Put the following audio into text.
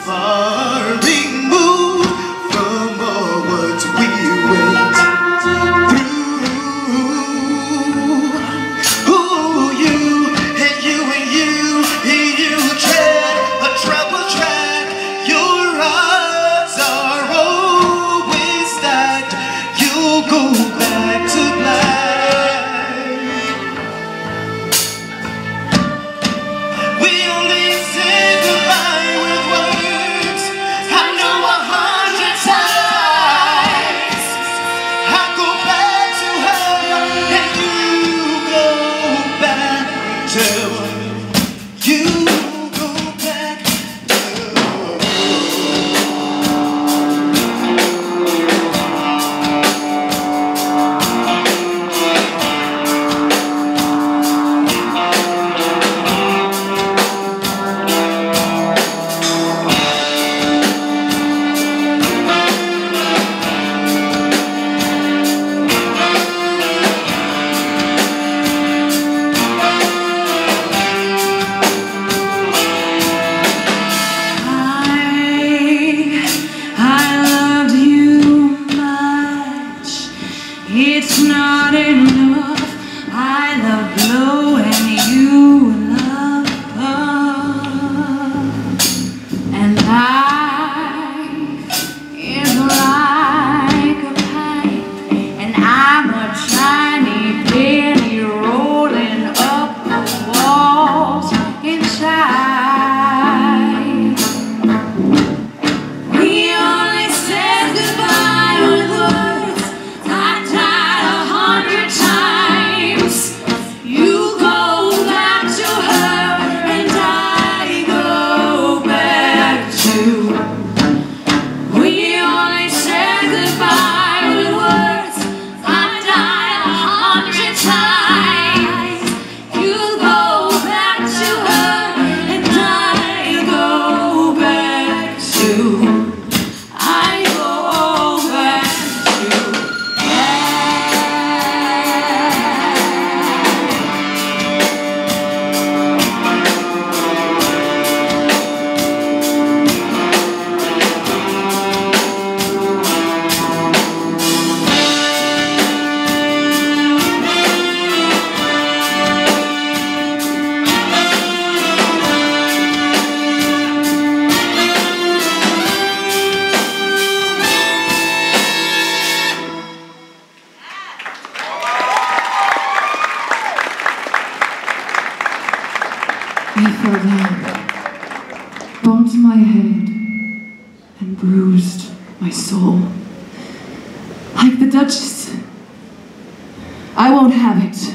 far. I fell down, bumped my head, and bruised my soul. Like the Duchess, I won't have it.